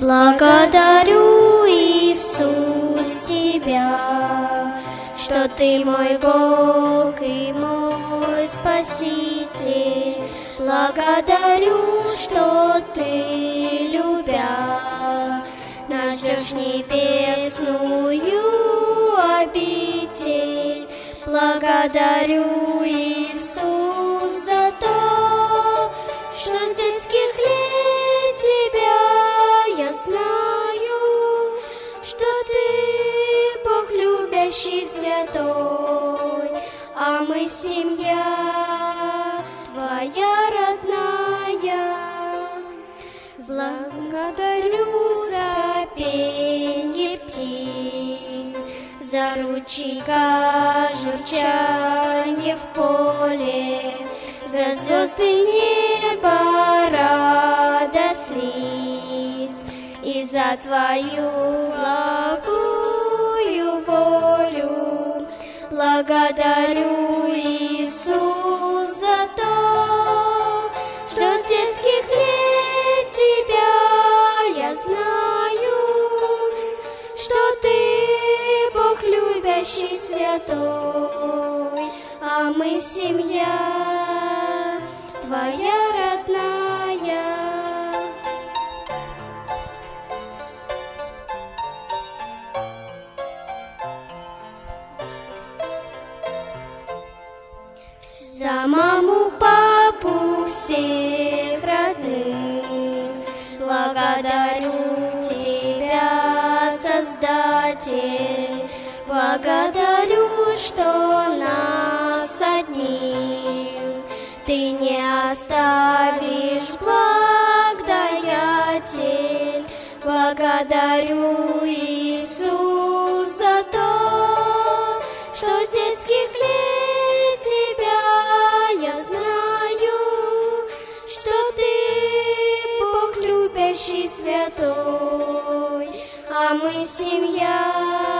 Благодарю, Иисус, Тебя, что Ты мой Бог и мой Спаситель. Благодарю, что Ты, любя, нас ждешь небесную обитель. Благодарю, Иисус, любящий святой, а мы семья Твоя родная. Благодарю за пенье птиц, за ручейка журчание в поле, за звезды неба радость лиц и за Твою благую волю. Благодарю, Иисус, за то, что с детских лет Тебя я знаю, что Ты Бог любящий святой, а мы семья Твоя За маму, папу, всех родных. Благодарю Тебя, Создатель. Благодарю, что нас одних Ты не оставишь, благ Благодарю, Иисус, любящий святой, а мы семья